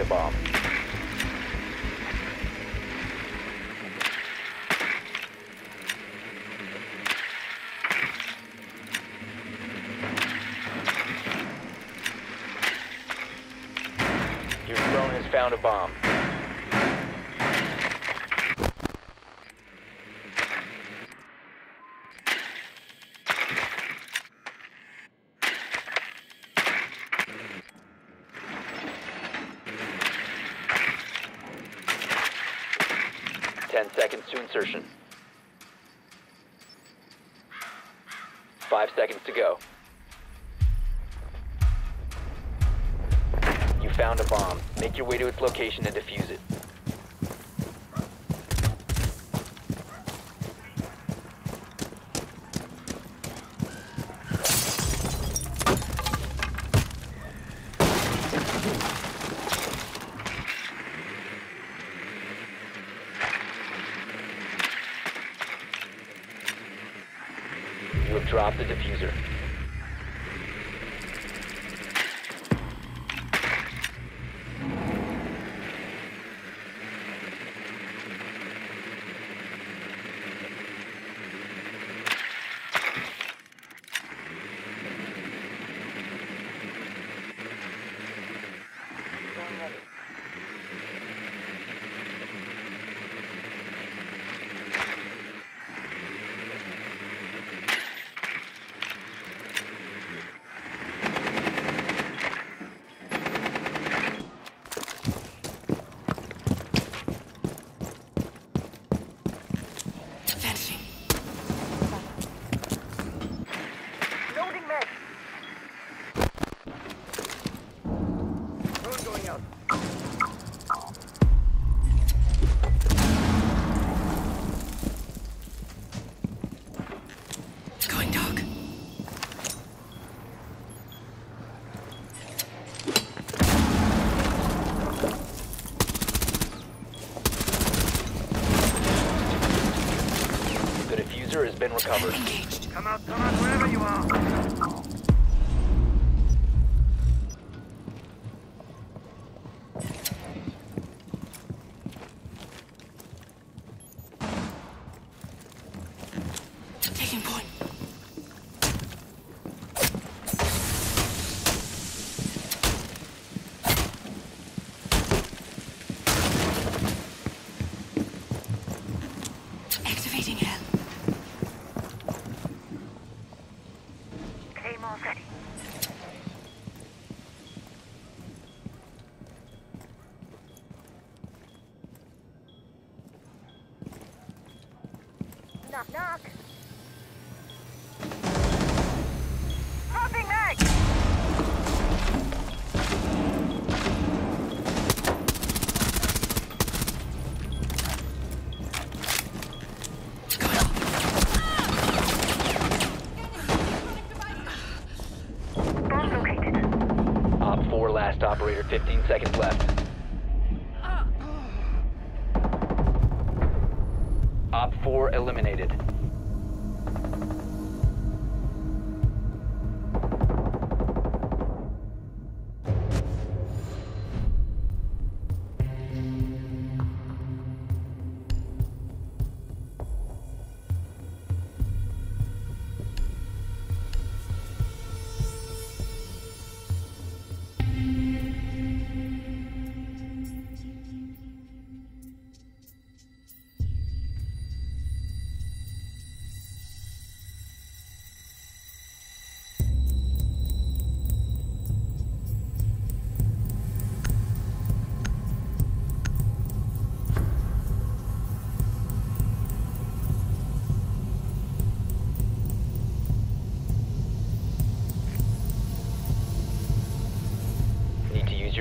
a bomb. Your drone has found a bomb. Ten seconds to insertion. Five seconds to go. You found a bomb. Make your way to its location and defuse it. Dropped the defuser. Vanishing. Loading mag. Drone going out. Going dark. The defuser has been recovered. Engaged. Come out, come out, wherever you are. Taking point. Op 4 last operator, 15 seconds left. Op 4 eliminated.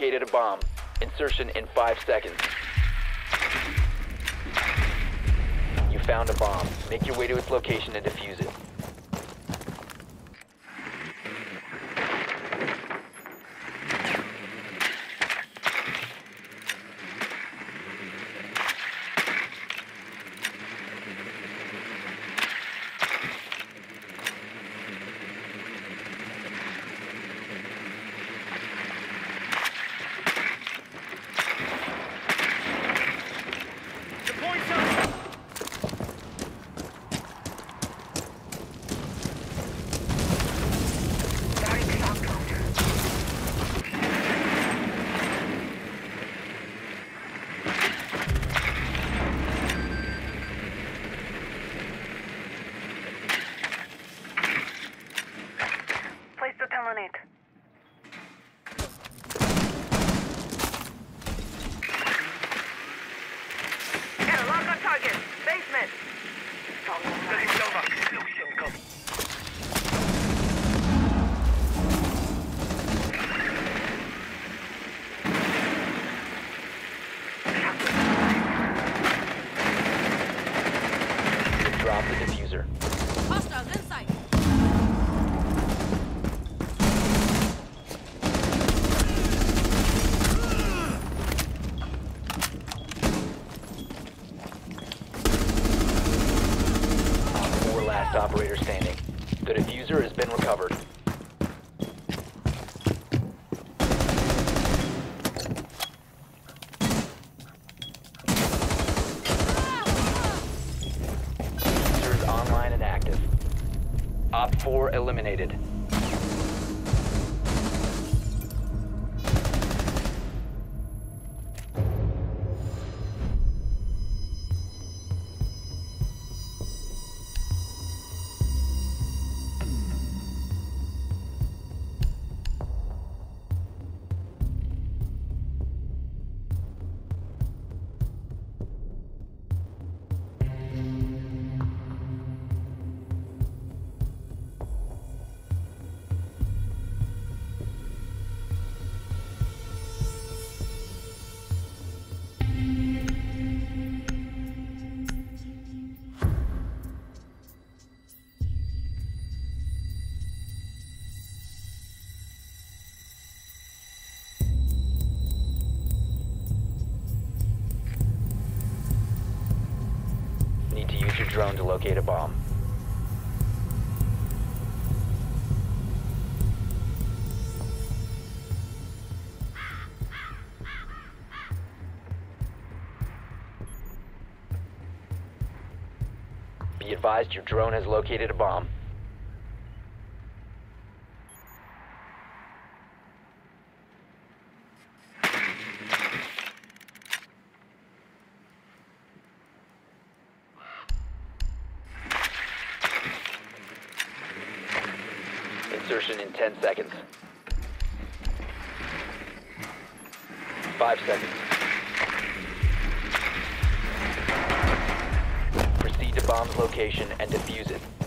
Located a bomb. Insertion in 5 seconds. You found a bomb. Make your way to its location and defuse it. Place to terminate. Get a lock on target. Basement. Drop the defuser. Hostiles inside. Four last operator standing. The defuser has been recovered. Defuser is online and active. Op 4 eliminated. Locate a bomb. Be advised your drone has located a bomb. Insertion in 10 seconds. 5 seconds. Proceed to bomb's location and defuse it.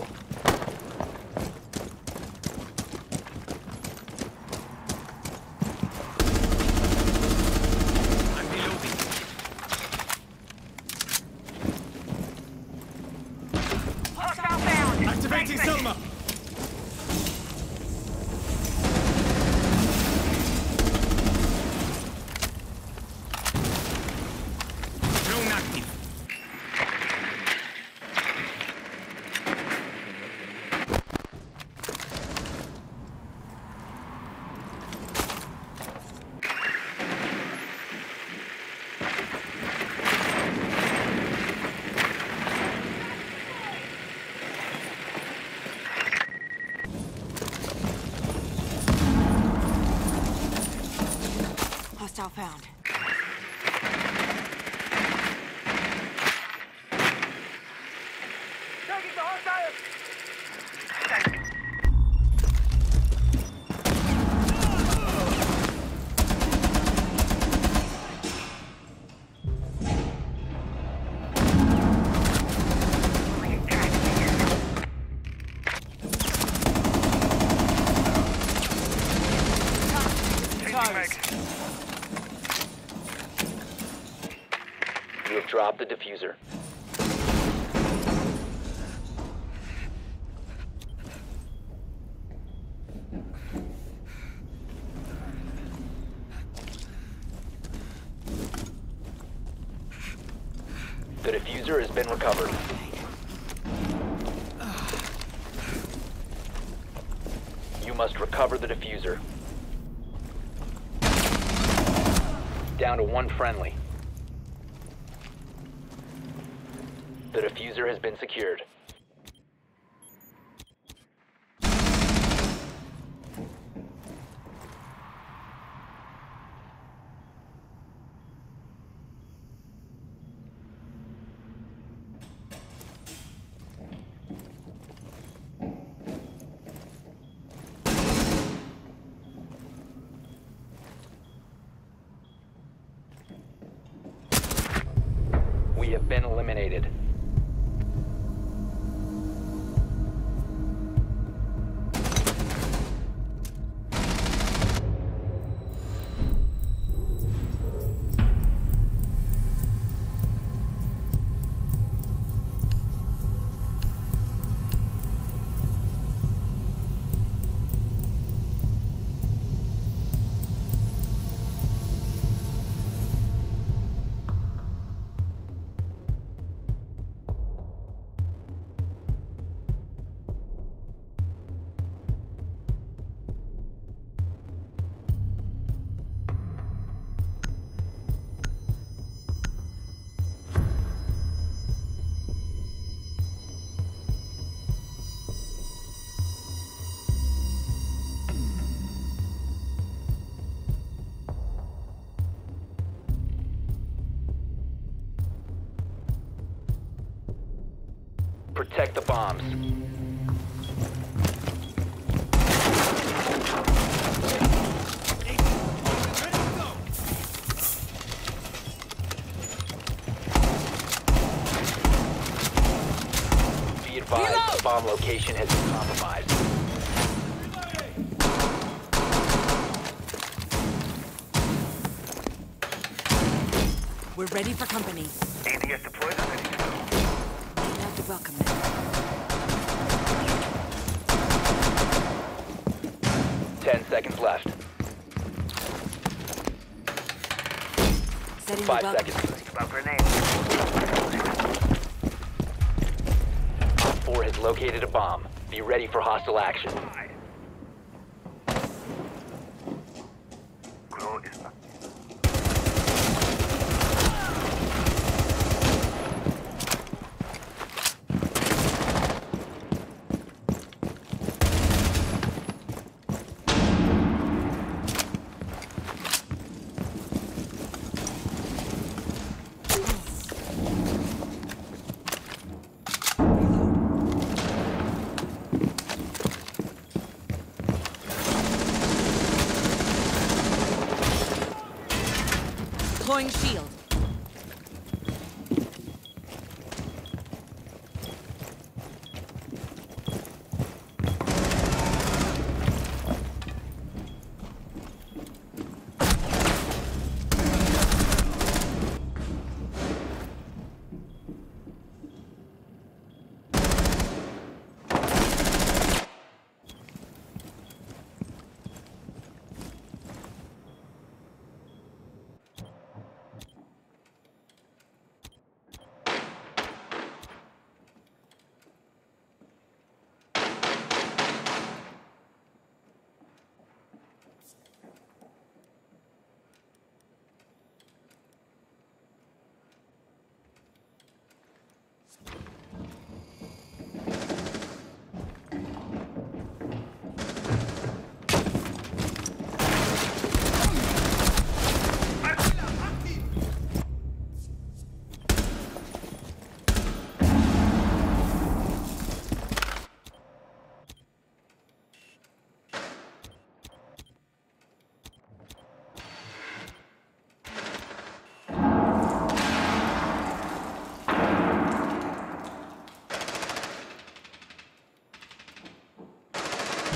Hostile found. Diffuser has been recovered. You must recover the defuser. Down to one friendly. The defuser has been secured. Been eliminated. Protect the bombs. Be advised, the bomb location has been compromised. We're ready for company. ADS deployed Ten seconds left. Setting Five seconds. About grenade. Op 4 has located a bomb. Be ready for hostile action. Deploying shield.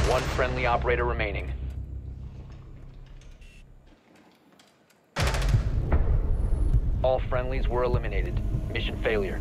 One friendly operator remaining. All friendlies were eliminated. Mission failure.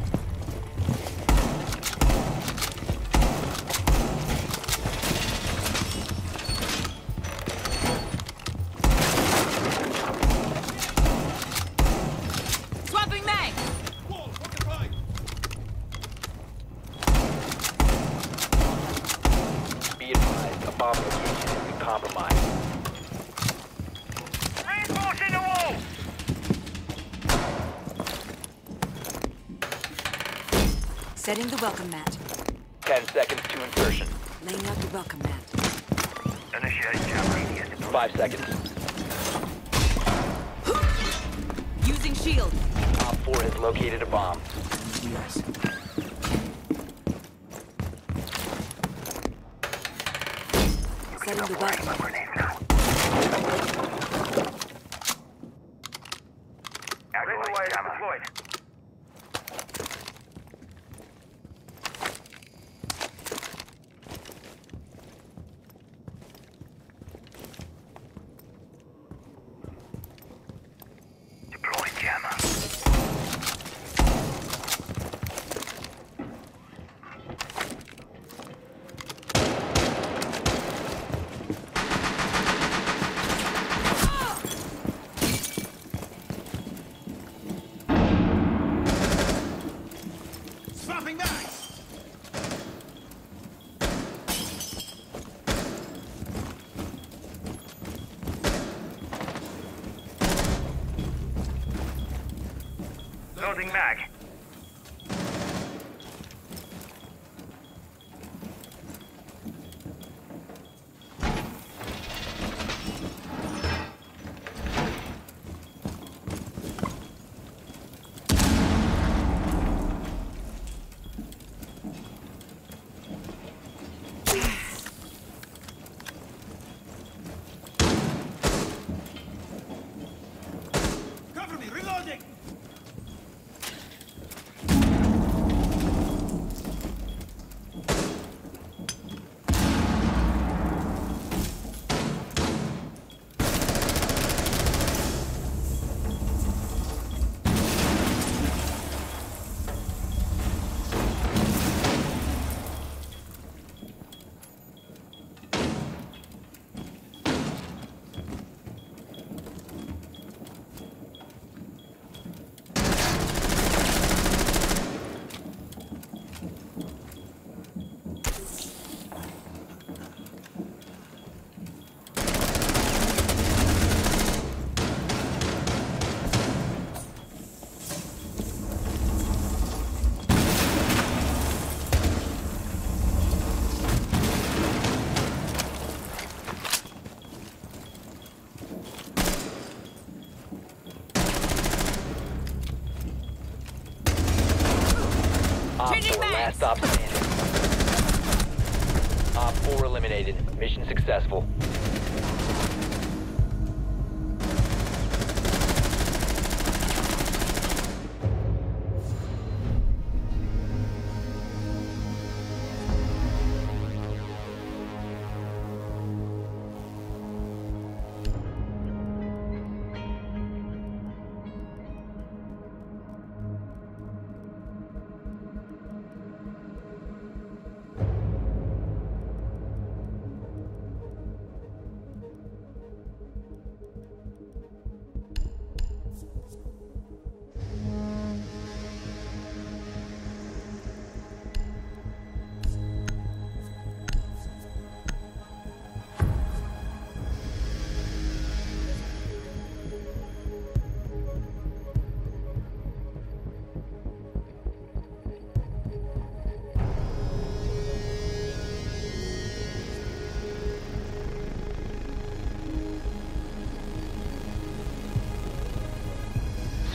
The welcome mat. Ten seconds to insertion. Laying out the welcome mat. Initiate jam radius. Five seconds. Using shield. Op 4 has located a bomb. Yes. Setting the welcome My mat. grenade now. Razor deployed. Loading mag.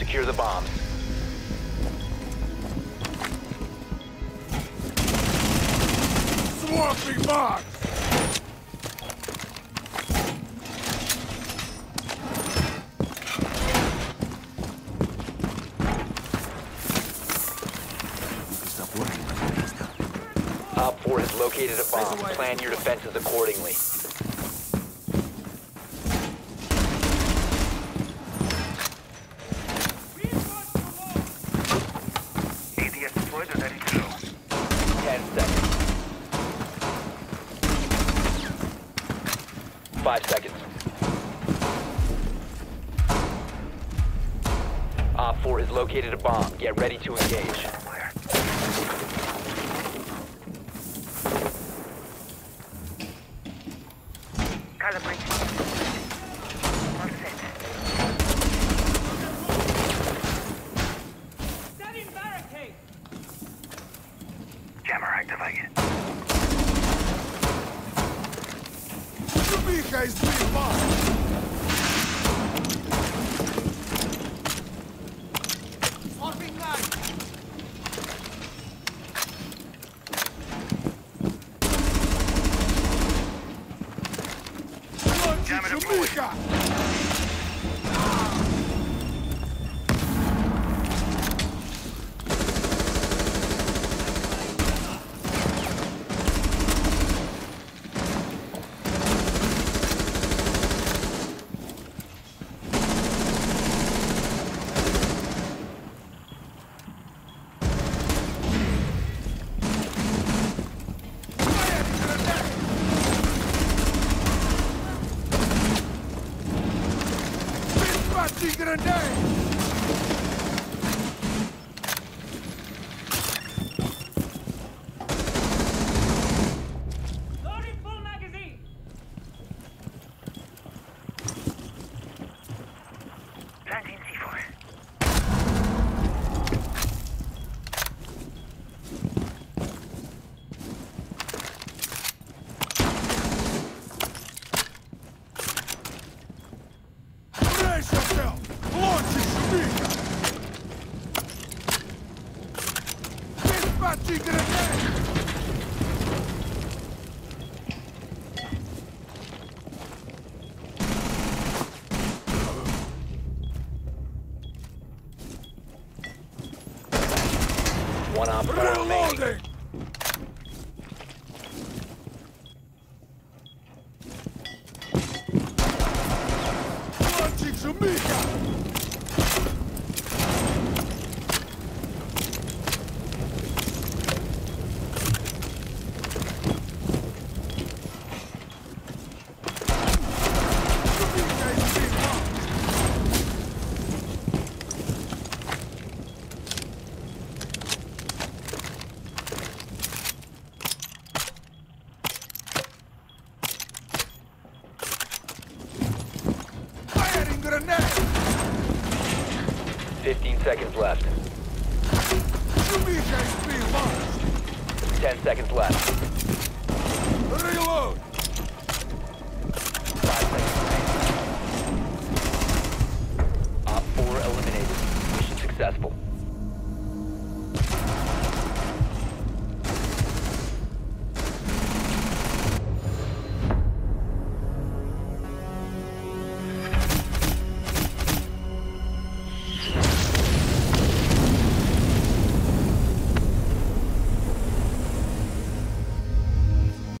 Secure the bombs. Swamping box! Op 4 has located a bomb. Plan your defenses accordingly. ADS deployed and ready to go. 10 seconds. 5 seconds. Op 4 has located a bomb. Get ready to engage. Calibrate. Launch it to me! Dispatching an attack! left. 10 seconds left.